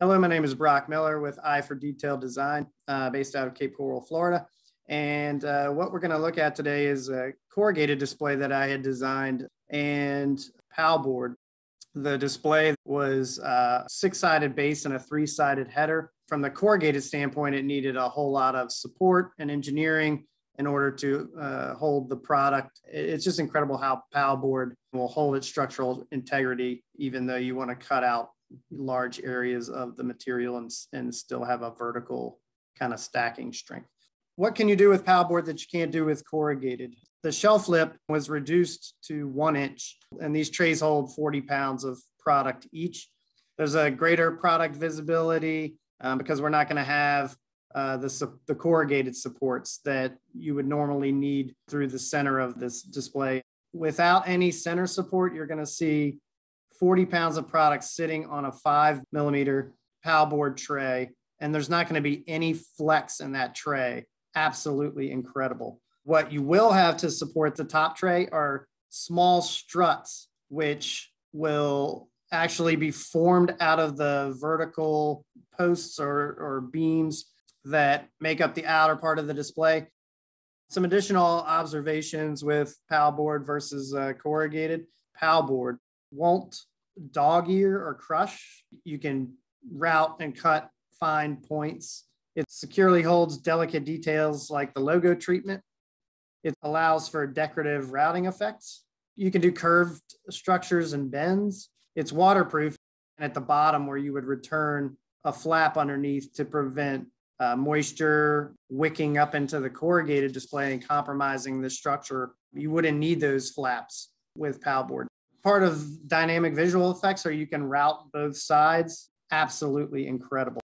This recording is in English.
Hello, my name is Brock Miller with Eye for Detail Design, uh, based out of Cape Coral, Florida. And uh, what we're going to look at today is a corrugated display that I had designed and PAL board. The display was a uh, six-sided base and a three-sided header. From the corrugated standpoint, it needed a whole lot of support and engineering in order to uh, hold the product. It's just incredible how PAL board will hold its structural integrity, even though you want to cut out large areas of the material and, and still have a vertical kind of stacking strength. What can you do with PAL board that you can't do with corrugated? The shelf lip was reduced to one inch, and these trays hold 40 pounds of product each. There's a greater product visibility um, because we're not going to have uh, the, the corrugated supports that you would normally need through the center of this display. Without any center support, you're going to see 40 pounds of product sitting on a five millimeter PAL board tray, and there's not going to be any flex in that tray. Absolutely incredible. What you will have to support the top tray are small struts, which will actually be formed out of the vertical posts or, or beams that make up the outer part of the display. Some additional observations with PAL board versus uh, corrugated. PAL board won't dog ear or crush. You can route and cut fine points. It securely holds delicate details like the logo treatment. It allows for decorative routing effects. You can do curved structures and bends. It's waterproof. And at the bottom, where you would return a flap underneath to prevent uh, moisture wicking up into the corrugated display and compromising the structure, you wouldn't need those flaps with PAL board part of dynamic visual effects or you can route both sides? Absolutely incredible